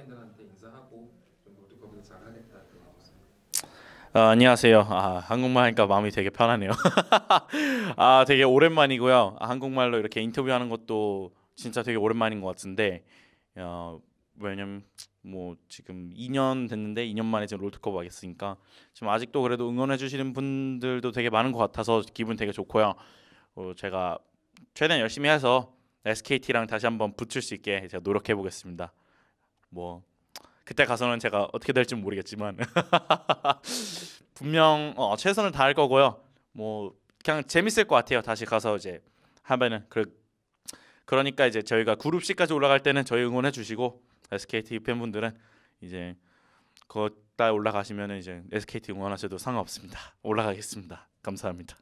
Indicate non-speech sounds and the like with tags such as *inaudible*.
팬들한테 인사하고 좀 롤드컵에서 잘하겠다. 아, 안녕하세요. 아, 한국말 하니까 마음이 되게 편하네요. *laughs* 아, 되게 오랜만이고요. 아, 한국말로 이렇게 인터뷰하는 것도 진짜 되게 오랜만인 것 같은데, 어, 왜냐면 뭐 지금 2년 됐는데 2년 만에 지금 롤드컵 하겠으니까 지금 아직도 그래도 응원해 주시는 분들도 되게 많은 것 같아서 기분 되게 좋고요. 어, 제가 최대한 열심히 해서 SKT랑 다시 한번 붙을 수 있게 제가 노력해 보겠습니다. 뭐 그때 가서는 제가 어떻게 될지 는 모르겠지만 *laughs* 분명 어, 최선을 다할 거고요. 뭐 그냥 재밌을 것 같아요. 다시 가서 이제 하면은 그 그러니까 이제 저희가 그룹 C까지 올라갈 때는 저희 응원해 주시고 SKT 팬분들은 이제 거기다 올라가시면은 이제 SKT 응원하셔도 상관없습니다. 올라가겠습니다. 감사합니다.